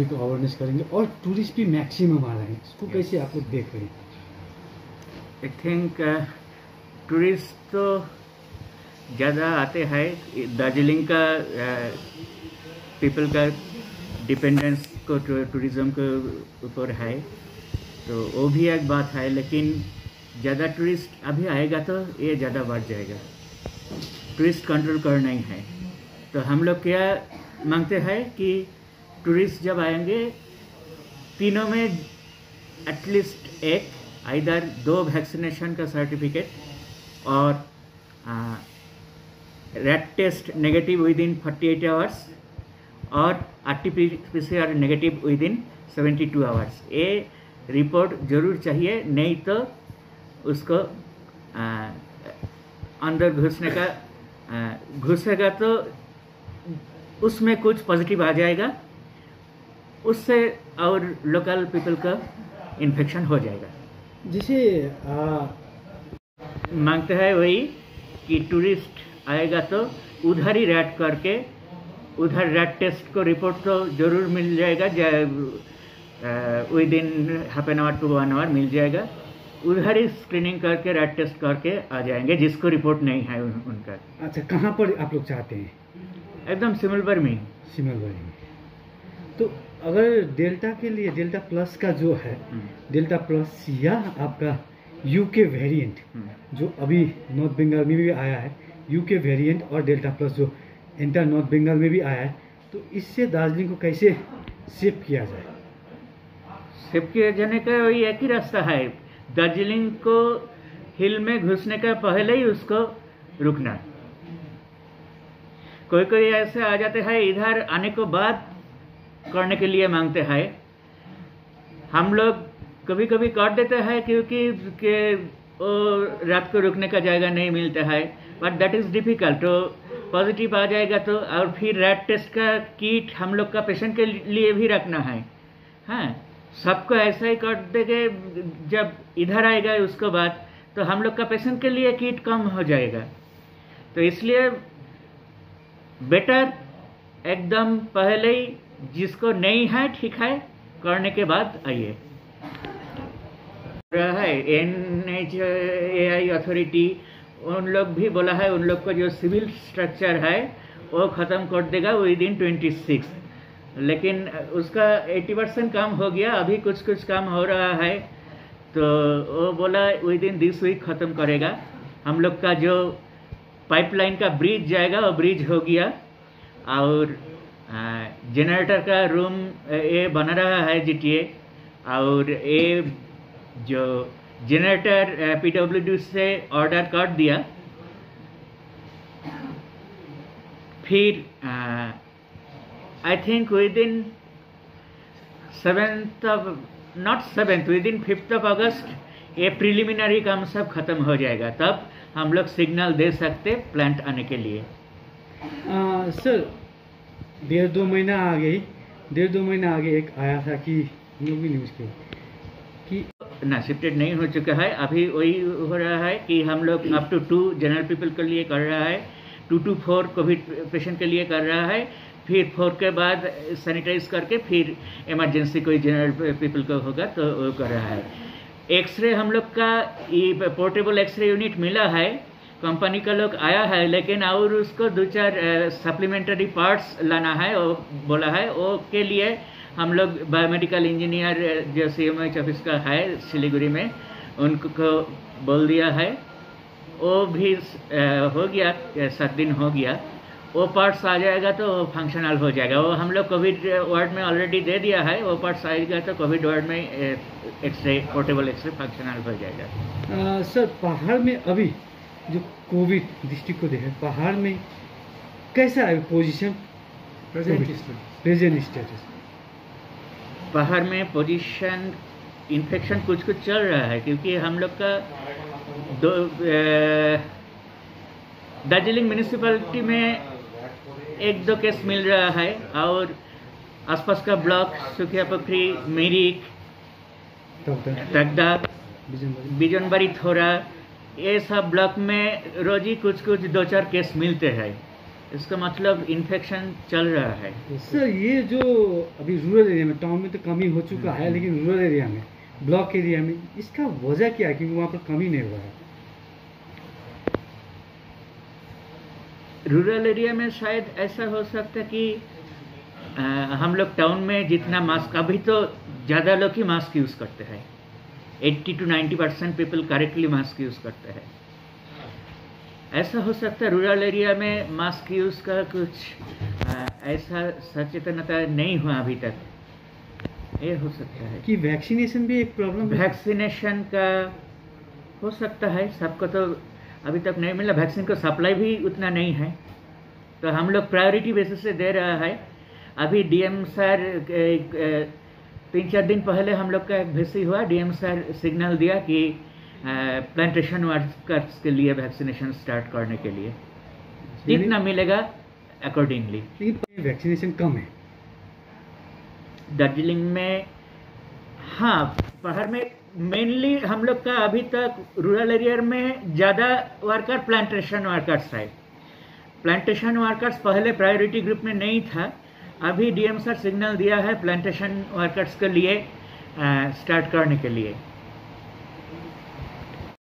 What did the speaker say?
Public को awareness करेंगे और टूरिस्ट भी मैक्सिमम आ रहे हैं इसको Yes. कैसे आप लोग देख रहे हैं? आई थिंक टूरिस्ट तो ज़्यादा आते हैं। दार्जिलिंग का पीपल का डिपेंडेंस को टूरिज़्म के ऊपर है। तो वो भी एक बात है लेकिन ज़्यादा टूरिस्ट अभी आएगा तो ये ज़्यादा बढ़ जाएगा। टूरिस्ट कंट्रोल करना ही है। तो हम लोग क्या मांगते हैं कि टूरिस्ट जब आएँगे तीनों में एटलीस्ट एक इधर दो वैक्सीनेशन का सर्टिफिकेट और RAT test negative within forty eight hours और R T P C R negative within seventy two hours ये रिपोर्ट ज़रूर चाहिए नहीं तो उसको आ, अंदर घुसने का घुसेगा तो उसमें कुछ पॉजिटिव आ जाएगा। उससे और लोकल पीपल का इन्फेक्शन हो जाएगा। जैसे आ, मांगते हैं वही कि टूरिस्ट आएगा तो उधर ही रैट करके उधर रैट टेस्ट को रिपोर्ट तो ज़रूर मिल जाएगा within half an hour to one hour मिल जाएगा। उधर ही स्क्रीनिंग करके रैट टेस्ट करके आ जाएँगे जिसको रिपोर्ट नहीं है उन, उनका। अच्छा कहाँ पर आप लोग चाहते हैं? एकदम सिमिलर में सिमलवाड़ी में तो अगर डेल्टा के लिए डेल्टा प्लस का जो है डेल्टा प्लस या आपका यूके वेरिएंट जो अभी नॉर्थ बंगाल में भी आया है यूके वेरिएंट और डेल्टा प्लस जो इंटर नॉर्थ बंगाल में भी आया है तो इससे दार्जिलिंग को कैसे सेव किया जाए? सेफ़ किया जाने का वही एक ही रास्ता है। दार्जिलिंग को हिल में घुसने का पहले ही उसको रुकना। कोई कोई ऐसे आ जाते हैं इधर आने को बाद करने के लिए मांगते हैं। हम लोग कभी कभी कर देते हैं क्योंकि के रात को रुकने का जगह नहीं मिलता है। बट दैट इज़ डिफ़िकल्ट तो पॉजिटिव आ जाएगा तो और फिर रैट टेस्ट का किट हम लोग का पेशेंट के लिए भी रखना है। हाँ सबको ऐसा ही कर देंगे, जब इधर आएगा उसके बाद तो हम लोग का पेशेंट के लिए किट कम हो जाएगा तो इसलिए बेटर एकदम पहले ही जिसको नहीं है, ठीक है, करने के बाद आइए। है N H A I authority उन लोग भी बोला है, उन लोग का जो सिविल स्ट्रक्चर है, वो ख़त्म कर देगा विद इन ट्वेंटी सिक्स लेकिन उसका 80 परसेंट काम हो गया, अभी कुछ कुछ काम हो रहा है तो वो बोला विद इन दिस वीक ख़त्म करेगा। हम लोग का जो पाइपलाइन का ब्रिज जाएगा, वो ब्रिज हो गया, और जनरेटर का रूम ये बन रहा है जीटीए और ये जो जनरेटर पीडब्ल्यूडी से ऑर्डर कर दिया। फिर I think within seventh of not seventh within fifth of August ये प्रिलिमिनरी काम सब खत्म हो जाएगा। तब हम लोग सिग्नल दे सकते प्लांट आने के लिए। सर डेढ़ दो महीना आगे ही, डेढ़ दो महीना आगे एक आया था कि भी न्यूज़ के। कि ना शिफ्टेड नहीं हो चुका है। अभी वही हो रहा है कि हम लोग up to to general people के लिए कर रहा है। To to four covid patient के लिए कर रहा है। फिर फोर के बाद सैनिटाइज करके फिर इमरजेंसी कोई जनरल पीपल को होगा तो कर रहा है। एक्सरे हम लोग का ये पोर्टेबल एक्सरे यूनिट मिला है। कंपनी का लोग आया है, लेकिन और उसको दो चार सप्लीमेंट्री पार्ट्स लाना है वो बोला है वो के लिए हम लोग बायोमेडिकल इंजीनियर जो सी एम एच ऑफ़िस का है, सिलीगुड़ी में, उनको बोल दिया है। वो भी हो गया सात दिन हो गया। वो पार्ट्स आ जाएगा तो फंक्शनल हो जाएगा। वो हम लोग कोविड वार्ड में ऑलरेडी दे दिया है वो पार्ट्स आएगा तो कोविड वार्ड में एक्सरे पोर्टेबल एक्सरे फंक्शनल हो जाएगा। सर, पहाड़ में अभी जो कोविड डिस्ट्रिक्ट को देखें पहाड़ में कैसा है पोजीशन प्रेजेंट स्टेटस पहाड़ में पोजीशन इन्फेक्शन कुछ कुछ चल रहा है क्योंकि हम लोग का दो दार्जिलिंग म्यूनिसिपैलिटी में एक दो केस मिल रहा है और आसपास का ब्लॉक सुखिया पोखरी मिरिक तगदा बिजनबारी थोड़ा ये सब ब्लॉक में रोज ही कुछ कुछ दो चार केस मिलते हैं। इसका मतलब इन्फेक्शन चल रहा है। सर ये जो अभी रूरल एरिया में टाउन में तो कमी हो चुका है लेकिन रूरल एरिया में ब्लॉक एरिया में इसका वजह क्या है क्योंकि वहाँ पर कमी नहीं हुआ है? रूरल एरिया में शायद ऐसा हो सकता है कि आ, हम लोग टाउन में जितना मास्क अभी तो ज़्यादा लोग ही मास्क यूज़ करते हैं। 80 to 90 percent people correctly mask use करते हैं। ऐसा हो सकता है रूरल एरिया में मास्क यूज़ का कुछ आ, ऐसा सचेतनता नहीं हुआ अभी तक। ये हो सकता है। कि वैक्सीनेशन भी एक प्रॉब्लम वैक्सीनेशन का हो सकता है सबको तो अभी तक नहीं मिला। वैक्सीन का सप्लाई भी उतना नहीं है। तो हम लोग प्रायोरिटी बेसिस से दे रहा है। अभी डीएम सर तीन चार दिन पहले हम लोग का एक भिसी हुआ डीएम सर सिग्नल दिया कि प्लांटेशन वर्कर्स के लिए वैक्सीनेशन स्टार्ट करने के लिए। जितना मिलेगा अकॉर्डिंगली वैक्सीनेशन कम है। दार्जिलिंग में हाँ पहाड़ में मेनली हम लोग का अभी तक रूरल एरिया में ज़्यादा वर्कर प्लांटेशन वर्कर्स है। प्लांटेशन वर्कर्स पहले प्रायोरिटी ग्रुप में नहीं था। अभी डीएम सर सिग्नल दिया है प्लांटेशन वर्कर्स के लिए स्टार्ट करने के लिए।